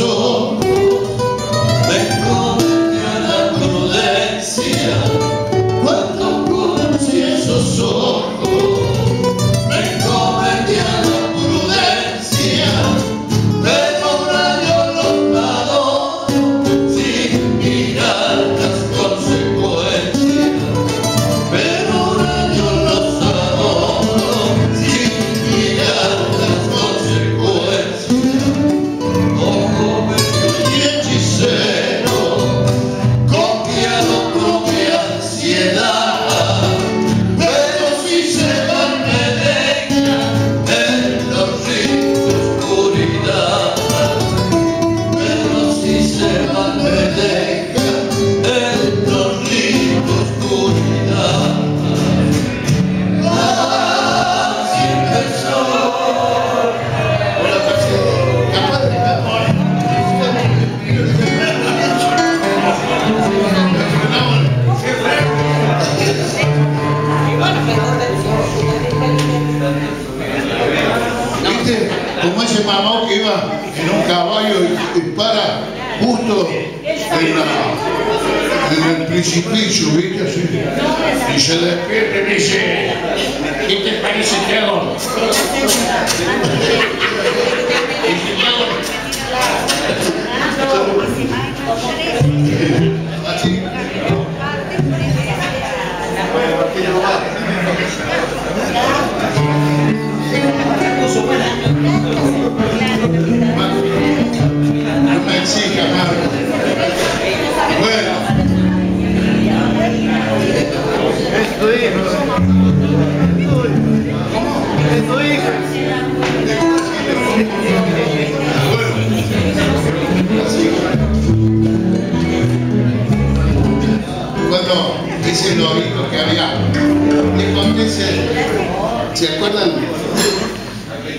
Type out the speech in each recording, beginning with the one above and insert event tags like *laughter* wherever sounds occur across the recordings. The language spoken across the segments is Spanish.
soul. Y, para justo en, el precipicio, ¿viste? Así. Y se despierta y me dice, ¿qué te parece que ese lorito que había, le ¿se acuerdan?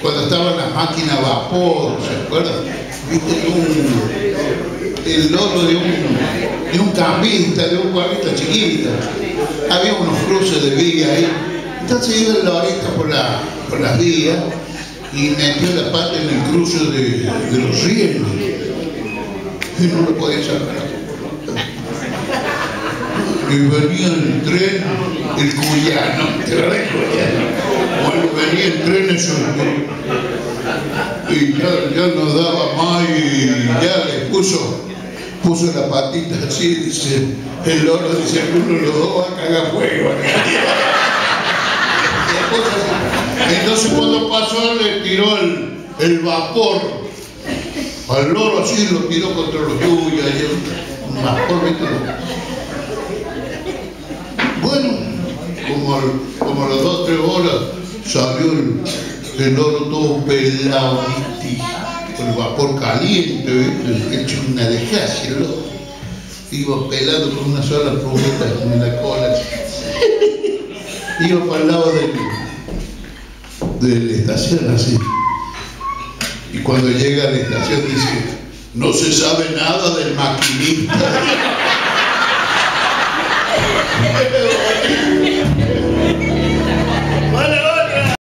Cuando estaban las máquinas a vapor, ¿se acuerdan? Viste un, el loro de un, de un cambista, de un guarista chiquita. Había unos cruces de vía ahí. Entonces iba el lorito por, por las vías y metió la pata en el cruce de, de los rieles. Y no lo podía sacar. Y venía el tren, el cuyano. Bueno, venía el tren eso, y ya, ya no daba más y ya le puso, puso la patita así, dice, el loro dice, uno de los dos va a cagar fuego. Entonces cuando pasó le tiró el, el vapor al loro así, lo tiró contra los yuyas, y vapor, ¿viste? Bueno, como, como las dos tres horas salió el, el oro todo pelado, con el vapor caliente, ¿viste? hecho una desgracia, el oro. Iba pelado con una sola plumita en la cola. Iba para el lado del, de la estación así. Y cuando llega a la estación dice, no se sabe nada del maquinista. *laughs*